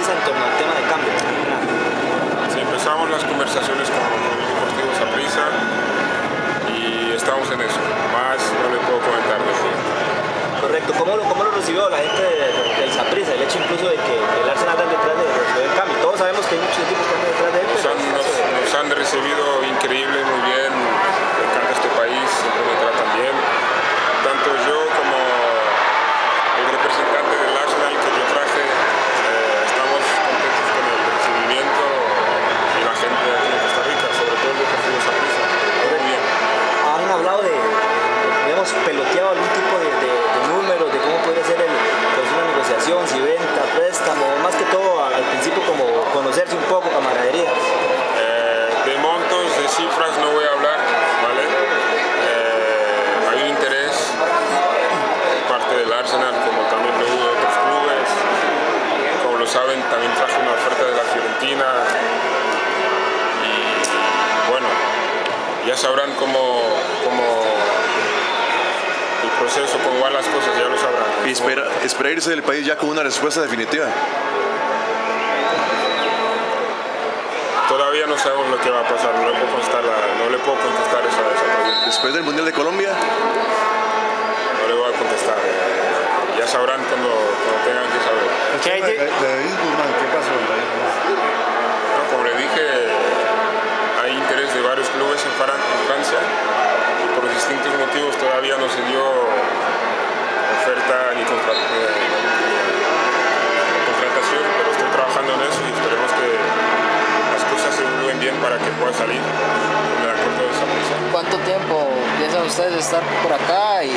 En torno al tema de cambio? Sí, empezamos las conversaciones con, con el Deportivo Saprissa y estamos en eso. Más no le puedo comentar de. Correcto. ¿Cómo lo, cómo lo recibió la gente del Saprissa? El hecho incluso de que el cifras no voy a hablar, ¿vale? Eh, hay un interés por parte del Arsenal, como también lo hubo de otros clubes. Como lo saben, también traje una oferta de la Fiorentina. Y bueno, ya sabrán cómo, cómo el proceso, cómo van las cosas, ya lo sabrán. Y espera, espera irse del país ya con una respuesta definitiva. Todavía no sabemos lo que va a pasar, no le puedo contestar, la- no le puedo contestar esa, esa pregunta. Después del Mundial de Colombia, No le voy a contestar. Ya sabrán cuando, cuando tengan que saber. ¿Qué hay De, de- de David Guzmán, ¿qué pasó? Para que pueda salir con el acuerdo de prisa. ¿Cuánto tiempo piensan ustedes estar por acá y